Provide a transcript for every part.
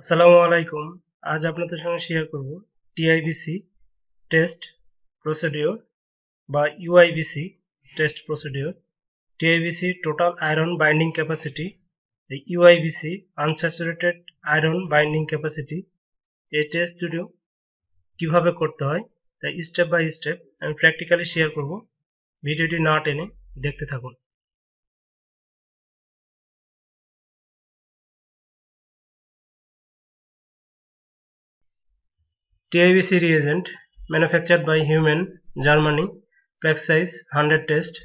আসসালামু আলাইকুম। আজ আপনাদের সঙ্গে শেয়ার করব টিআইবিসি টেস্ট প্রসিডিওর বা UIBC test procedure TIBC total iron binding capacity UIBC unsaturated iron binding capacity এই টেস্ট দুটো কীভাবে করতে হয় তাই স্টেপ বাই স্টেপ আমি প্র্যাকটিক্যালি শেয়ার করব। ভিডিওটি না টেনে দেখতে থাকুন। TIBC reagent manufactured by Human, Germany, pack size 100 test.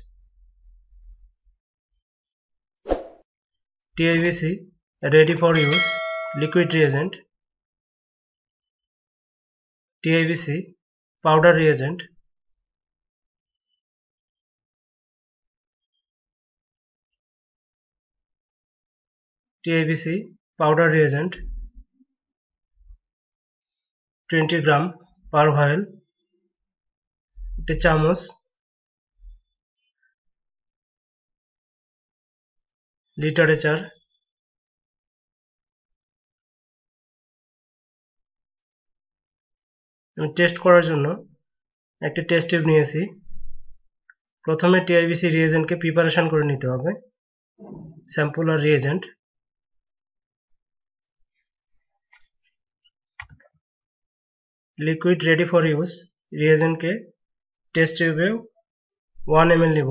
TIBC ready for use, liquid reagent. TIBC powder reagent. TIBC powder reagent twenty gram per vial একটি চামচ লিটারেচার আমি টেস্ট করার জন্য একটি টেস্ট টিউব নিয়েছি। প্রথমে টিআইবিসি রিয়েজেন্টকে প্রিপারেশন করে নিতে হবে। Sample R reagent liquid ready for use রিয়েজেন্টকে test টিউবে ওয়ান এম এল নিব।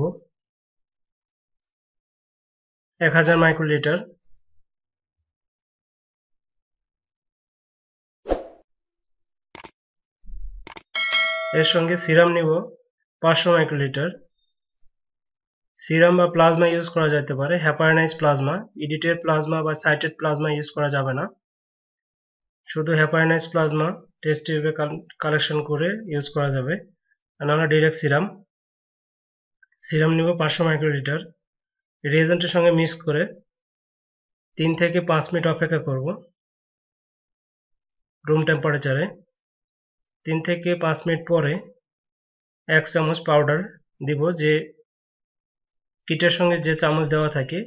এক হাজার মাইক্রোলিটার এর সঙ্গে সিরাম নিব, পাঁচশো মাইক্রোলিটার সিরাম বা প্লাজমা ইউজ করা যেতে পারে হ্যাপারনাইজ প্লাজমা ইডিটেড প্লাজমা বা সাইটেড প্লাজমা ইউজ করা যাবে না। শুধু হ্যাপারনাইজ প্লাজমা টেস্ট টিউবে কালেকশন করে ইউজ করা যাবে। আর আমরা ডিরেক্ট সিরাম সিরাম নিব পাঁচশো মাইক্রোলিটার রিয়েজেন্টের সঙ্গে মিক্স করে তিন থেকে পাঁচ মিনিট অপেক্ষা করব রুম টেম্পারেচারে তিন থেকে পাঁচ মিনিট পরে এক চামচ পাউডার দিব যে কিটের সঙ্গে যে চামচ দেওয়া থাকে,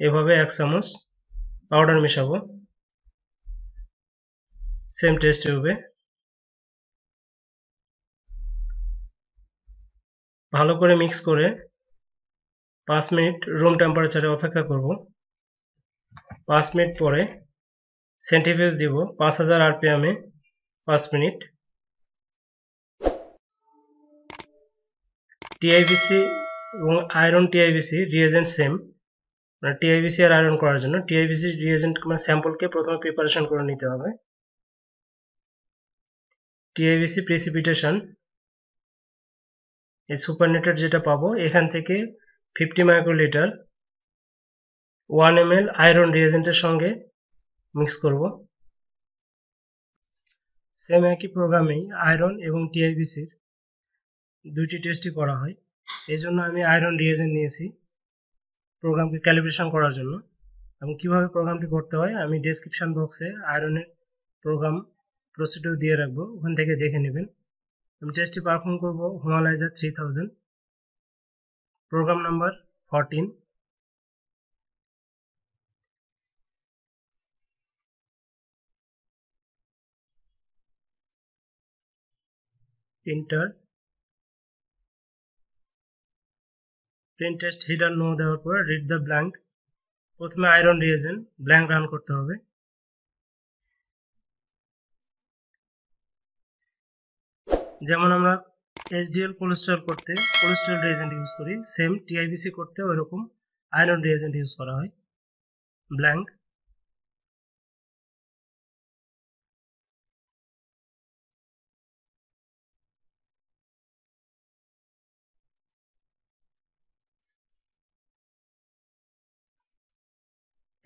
এভাবে এক চামচ পাউডার মেশাবো। সেম টেস্ট টিউবে ভালো করে মিক্স করে পাঁচ মিনিট রুম টেম্পারেচারে অপেক্ষা করব। পাঁচ মিনিট পরে সেন্টিফিউজ দিব, পাঁচ হাজার আরপিএমে পাঁচ মিনিট। টিআইবিসি এবং আয়রন টিআইবিসি রিয়েজেন্ট সেম মানে টিআইবিসি আর আয়রন করার জন্য। টিআইবিসি রিয়েজেন্ট মানে স্যাম্পলকে প্রথমে প্রিপারেশন করে নিতে হবে। টিআইবিসি প্রেসিপিটেশন এই সুপারনেটেড যেটা পাবো, এখান থেকে fifty microlitre one M L iron রিয়েজেন্টের সঙ্গে মিক্স করব। সেম একই প্রোগ্রামেই আয়রন এবং টিআইবিসির দুইটি টেস্টই করা হয়। এই জন্য আমি আয়রন রিয়েজেন্ট নিয়েছি প্রোগ্রামকে ক্যালিব্রেশন করার জন্য। এবং কীভাবে প্রোগ্রামটি করতে হয়, আমি ডেসক্রিপশন বক্সে আয়রনের প্রোগ্রাম প্রসিডিউর দিয়ে রাখব। ওখান থেকে দেখে নেবেন। আমি টেস্টটি পারফর্ম করব Humalyzer three thousand program number fourteen printer print test header no দেওয়ার পর রিড দ্য ব্ল্যাঙ্ক প্রথমে আয়রন রিয়েজেন্ট ব্ল্যাঙ্ক রান করতে হবে। যেমন আমরা এইচডিএল কোলেস্ট্রল করতে কোলেস্ট্রল রিয়েজেন্ট ইউজ করি সেম টিআইবিসি করতে ওই রকম আয়রন রিয়েজেন্ট ইউজ করা হয় ব্ল্যাঙ্ক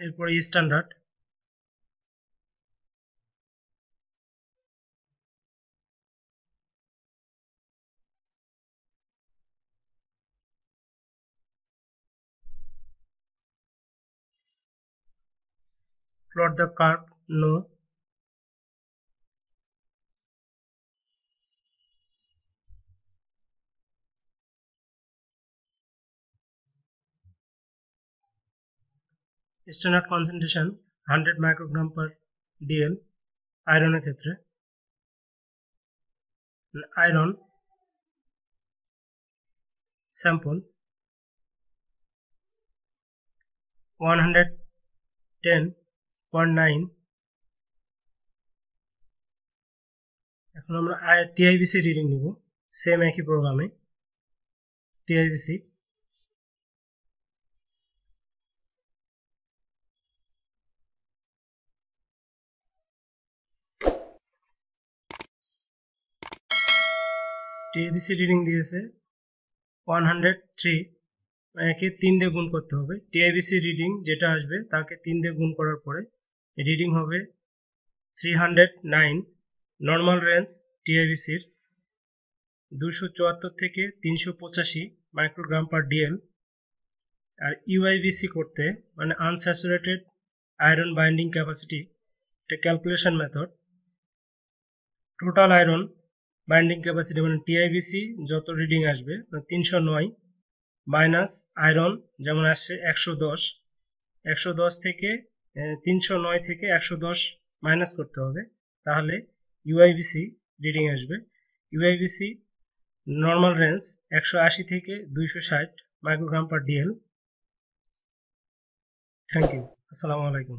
এরপরে standard plot the curve no standard concentration 100 microgram per DL আয়রনের ক্ষেত্রে iron sample one hundred ten এখন আমরা টিআইবিসি রিডিং নিব। সেম একই প্রোগ্রামে টিআইবিসি টিআইবিসি রিডিং দিয়েছে। ওয়ান হান্ড্রেড থ্রি একে তিন দিয়ে গুণ করতে হবে। টিআইবিসি রিডিং যেটা আসবে, তাকে তিন দিয়ে গুণ করার পরে রিডিং হবে three hundred nine normal range টিআইবিসির দুশো চুয়াত্তর থেকে তিনশো পঁচাশি মাইক্রোগ্রাম পার ডিএল আর ইউআইবিসি করতে মানে আনস্যাচুরেটেড আয়রন বাইন্ডিং ক্যাপাসিটি এটা calculation method total iron binding capacity মানে টিআইবিসি যত রিডিং আসবে তিনশো নয় মাইনাস আয়রন যেমন আসছে একশো দশ একশো দশ থেকে তিনশো নয় থেকে একশো দশ মাইনাস করতে হবে। তাহলে ইউআইবিসি রিডিং আসবে। ইউআইবিসি নর্মাল রেঞ্জ একশো আশি থেকে দুইশো ষাট microgram per DL thank you আসসালামু আলাইকুম